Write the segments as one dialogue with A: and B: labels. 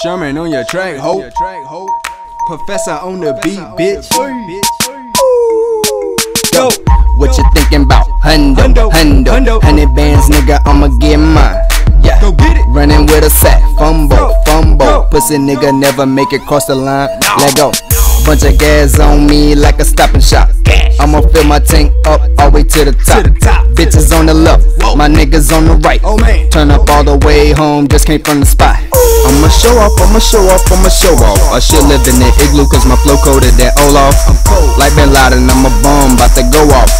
A: Sherman on your track, ho. Professoar on the beat, bitch.
B: Go. What you thinking about? Hundo,
A: Hundo,
B: hundred bands, nigga. I'ma get mine. Yeah,
A: Go get it.
B: Running with a sack, fumble, fumble. Pussy nigga never make it cross the line. Let go. Bunch of gas on me like a stop and shop. I'ma fill my tank up all the way to the top.
A: the top.
B: Bitches on the left,
A: Whoa.
B: my niggas on the right.
A: Oh, man.
B: Turn up oh, all the way home, just came from the spot. I'ma show off, I'ma show off, I'ma show off. I should live in the igloo cause my flow coated that Olaf. I'm
A: cold.
B: Like Bin Laden, I'm a bomb, about to go off.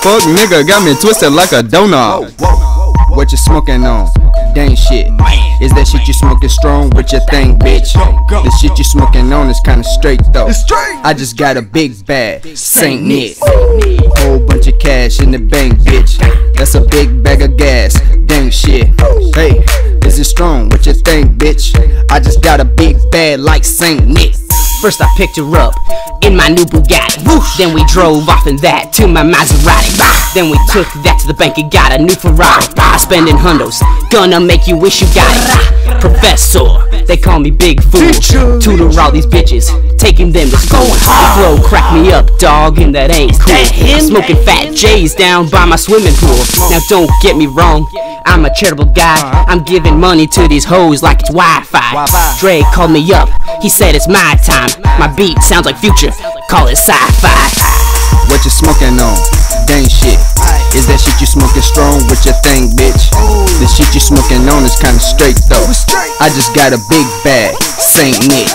B: Fuck nigga, got me twisted like a donut. What you smoking on? Dang shit. Is that shit you smoking strong? What you think, bitch?
A: go.
B: The shit you smoking on is kinda straight though. I just got a big bag, Saint Nick. Whole bunch of cash in the bank, bitch. That's a big bag of gas, dang shit. Hey, is it strong? What you think, bitch? I just got a big bag like Saint Nick.
C: First I picked her up in my new Bugatti. Then we drove off in that to my Maserati. Then we took that to the bank and got a new Ferrari. I spending hundos, gonna make you wish you got it. Professor, they call me Big Fool.
A: Teacher.
C: Tutor all these bitches, taking them to school. The flow crack me up, dog, and that ain't cool. I'm smoking fat J's down by my swimming pool. Now don't get me wrong, I'm a charitable guy. Uh-huh. I'm giving money to these hoes like it's Wi-Fi.
A: Wi-Fi.
C: Dre called me up, he said it's my time. My beat sounds like future, call it sci-fi.
B: What you smoking on? Dang shit. Is that shit you smoking strong? What you think, bitch? The shit you smoking on is kinda straight though. I just got a big bag, Saint Nick.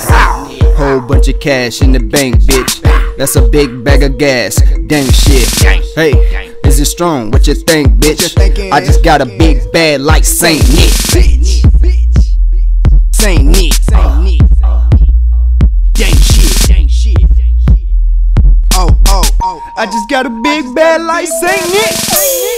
B: Whole bunch of cash in the bank, bitch. That's a big bag of gas. Dang shit. Hey, is it strong? What you think, bitch? I just got a big bag like Saint Nick.
A: Bitch.
B: Saint Nick. Uh.
A: Gang shit. Gang shit. Oh, oh, oh, oh. I just got a big bad like Saint Nick.